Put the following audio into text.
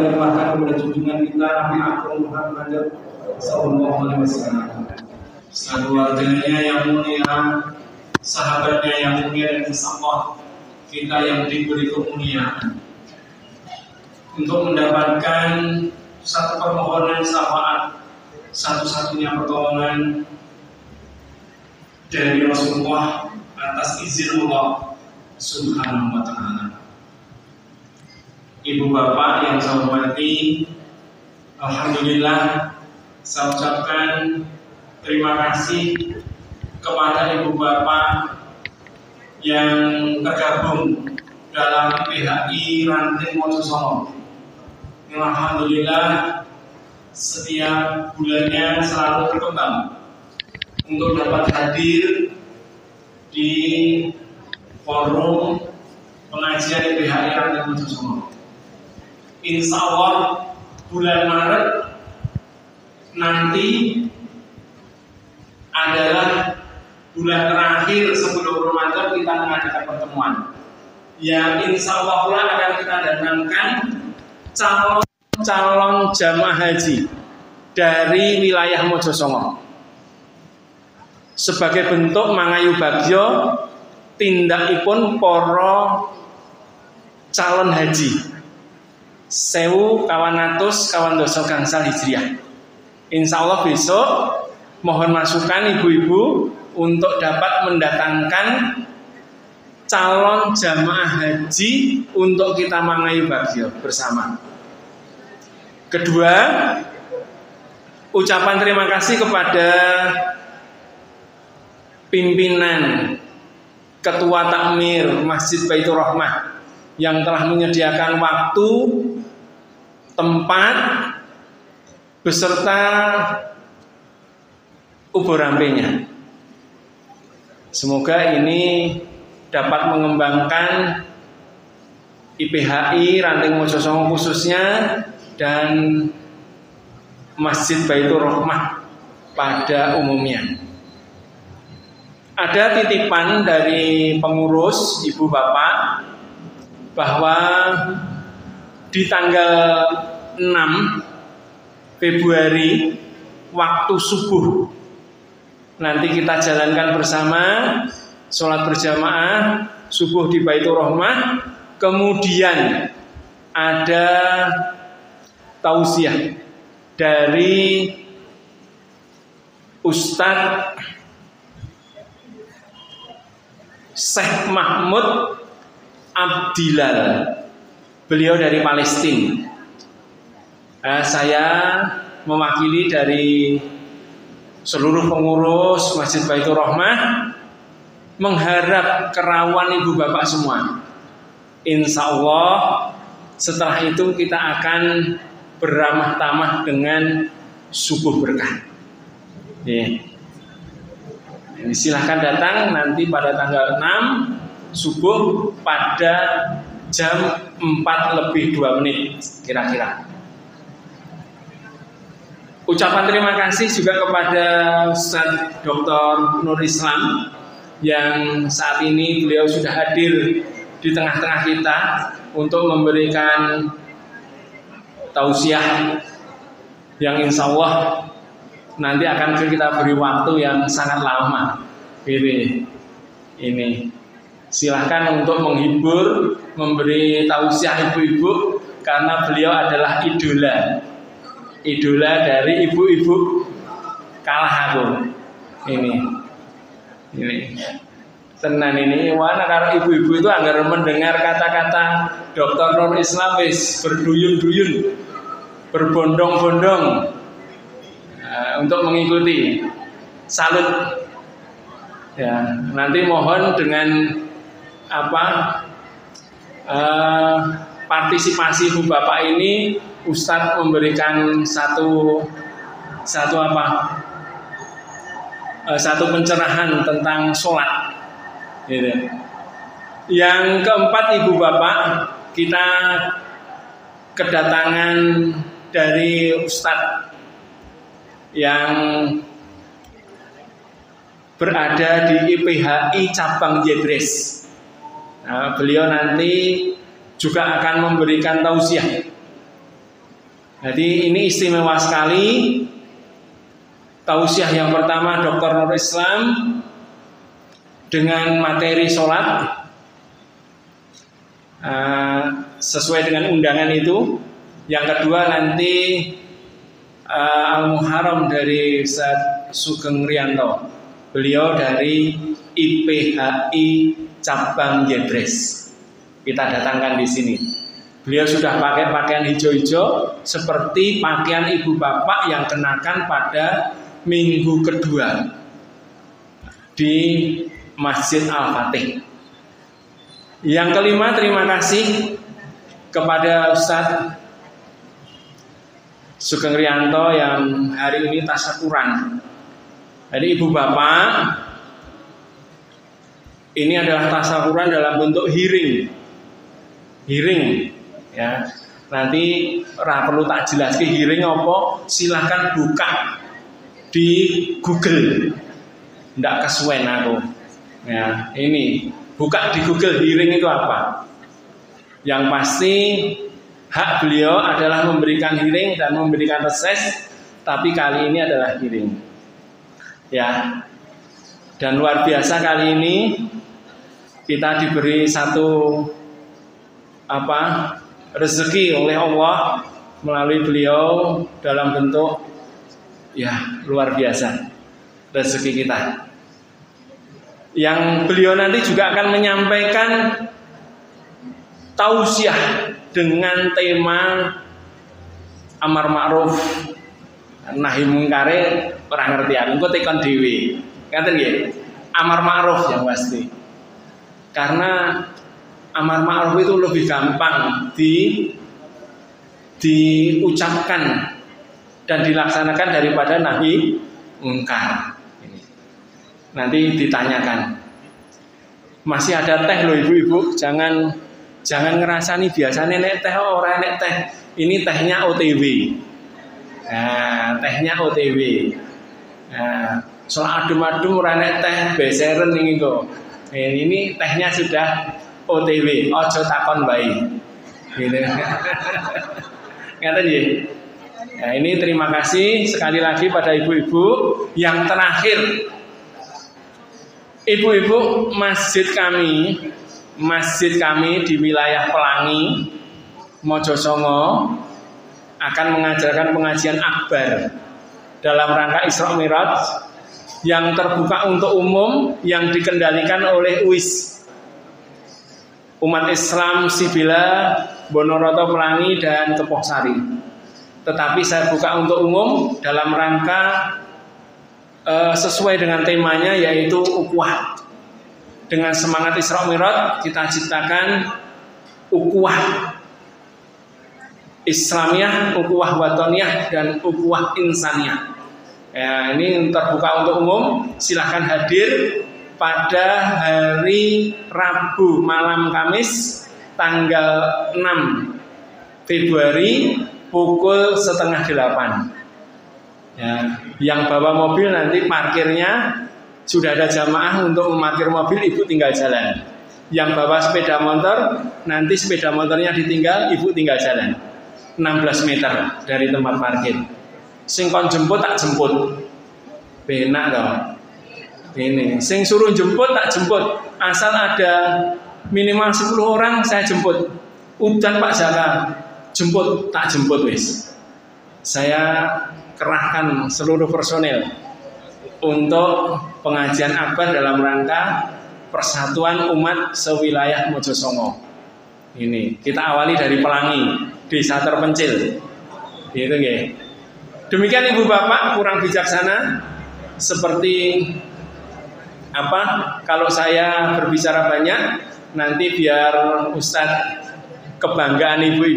limpahkan kepada junjungan kita Nabi Agung Muhammad Sallallahu Alaihi Wasallam. Keluarganya yang mulia, sahabatnya yang mulia dan insya kita yang diberi kemuliaan untuk mendapatkan satu permohonan syafaat satu-satunya pertolongan dari Rasulullah atas izin Allah Subhanahu wa taala. Ibu bapak yang saya hormati, alhamdulillah saya ucapkan terima kasih kepada ibu bapak yang tergabung dalam PHI Ranting Mojosono. Alhamdulillah setiap bulannya selalu berkembang untuk dapat hadir di forum pengajian PHI Ranting Mojosono. Insya Allah bulan Maret nanti adalah bulan terakhir sebelum Ramadan kita mengadakan pertemuan. Yang insya Allah pula akan kita datangkan calon calon jamaah haji dari wilayah Mojosongo. Sebagai bentuk mangayu bagyo tindakipun poro calon haji sewu kawan atus kawan doso gangsal hijriah. Insya Allah besok mohon masukan ibu-ibu untuk dapat mendatangkan calon jamaah haji untuk kita mangai bagio bersama. Kedua, ucapan terima kasih kepada pimpinan Ketua Takmir Masjid Baitur Rahmah yang telah menyediakan waktu tempat beserta ubur rampenya. Semoga ini dapat mengembangkan IPHI Ranting Mojosongo khususnya dan Masjid Baitur Rahmah pada umumnya. Ada titipan dari pengurus ibu bapak bahwa di tanggal 6 Februari waktu subuh. Nanti kita jalankan bersama sholat berjamaah subuh di Baitur Rahmah. Kemudian ada tausiah dari Ustadz Syekh Mahmud Abdilal Beliau dari Palestina. Eh, saya mewakili dari seluruh pengurus Masjid Baitur Rahmah mengharap kerawan ibu bapak semua. Insya Allah setelah itu kita akan beramah tamah dengan subuh berkah. Ya. Silahkan datang nanti pada tanggal 6 subuh pada jam 4 lebih 2 menit kira-kira. Ucapan terima kasih juga kepada Ustaz Dr. Nur Islam yang saat ini beliau sudah hadir di tengah-tengah kita untuk memberikan tausiah yang insya Allah nanti akan kita beri waktu yang sangat lama. Ini, ini silahkan untuk menghibur memberi tausiah ibu-ibu karena beliau adalah idola. Idola dari ibu-ibu kalah aku. Ini. Ini. Tenan ini wana karena ibu-ibu itu agar mendengar kata-kata Dr. Nur Islam wis berduyun-duyun, berbondong-bondong uh, untuk mengikuti. Salut. Ya, nanti mohon dengan apa uh, partisipasi ibu bapak ini Ustadz memberikan satu satu apa uh, satu pencerahan tentang sholat gitu. yang keempat ibu bapak kita kedatangan dari Ustadz yang berada di IPHI cabang Jedres Nah, beliau nanti juga akan memberikan tausiah Jadi ini istimewa sekali. Tausiah yang pertama Dr. Nur Islam dengan materi sholat uh, sesuai dengan undangan itu. Yang kedua nanti uh, Al Muharram dari Ustaz Sugeng Rianto. Beliau dari IPHI cabang Yedres. Kita datangkan di sini. Beliau sudah pakai pakaian hijau-hijau seperti pakaian ibu bapak yang kenakan pada minggu kedua di Masjid Al-Fatih. Yang kelima, terima kasih kepada Ustadz Sugeng Rianto yang hari ini tasakuran. Jadi ibu bapak ini adalah tasakuran dalam bentuk hearing. Hearing ya. Nanti ora perlu tak jelaskan hearing apa, silahkan buka di Google. Ndak kesuwen aku. Ya, ini buka di Google hearing itu apa? Yang pasti hak beliau adalah memberikan hearing dan memberikan reses, tapi kali ini adalah hearing. Ya. Dan luar biasa kali ini kita diberi satu apa rezeki oleh Allah melalui beliau dalam bentuk ya luar biasa rezeki kita. Yang beliau nanti juga akan menyampaikan tausiah dengan tema amar ma'ruf nahi mungkare ora ngerti aku tekan dhewe. Ngaten nggih. Amar ma'ruf yang pasti karena amar ma'ruf itu lebih gampang di diucapkan dan dilaksanakan daripada nahi mungkar. Nanti ditanyakan. Masih ada teh loh ibu-ibu, jangan jangan ngerasani biasa nenek teh oh, orang nenek teh. Ini tehnya OTW. Nah, tehnya OTW. Nah, soal adem-adem orang nenek teh beseren ini kok. Ini tehnya sudah OTW, ojo takon bayi. Gitu. Ngerti? Nah, ini terima kasih sekali lagi pada ibu-ibu yang terakhir. Ibu-ibu masjid kami, masjid kami di wilayah Pelangi, Mojosongo akan mengajarkan pengajian akbar dalam rangka Isra Miraj yang terbuka untuk umum yang dikendalikan oleh UIS umat Islam Sibila Bonoroto Pelangi dan Kepoksari tetapi saya buka untuk umum dalam rangka uh, sesuai dengan temanya yaitu ukuah. Dengan semangat Isra Mi'raj kita ciptakan ukuah. Islamiyah, ukuah watoniyah dan ukuah insaniyah Ya, ini terbuka untuk umum. Silahkan hadir pada hari Rabu malam Kamis tanggal 6 Februari pukul setengah delapan. Ya, yang bawa mobil nanti parkirnya sudah ada jamaah untuk memarkir mobil, ibu tinggal jalan. Yang bawa sepeda motor, nanti sepeda motornya ditinggal, ibu tinggal jalan. 16 meter dari tempat parkir. Sing kon jemput tak jemput. Benak dong. Ini, sing suruh jemput tak jemput. Asal ada minimal 10 orang saya jemput. Udan Pak Jaka, jemput tak jemput wis. Saya kerahkan seluruh personel untuk pengajian akbar dalam rangka persatuan umat sewilayah Mojosongo. Ini kita awali dari Pelangi, desa terpencil. Gitu nggih. Demikian Ibu Bapak kurang bijaksana seperti apa? Kalau saya berbicara banyak nanti biar Ustadz kebanggaan Ibu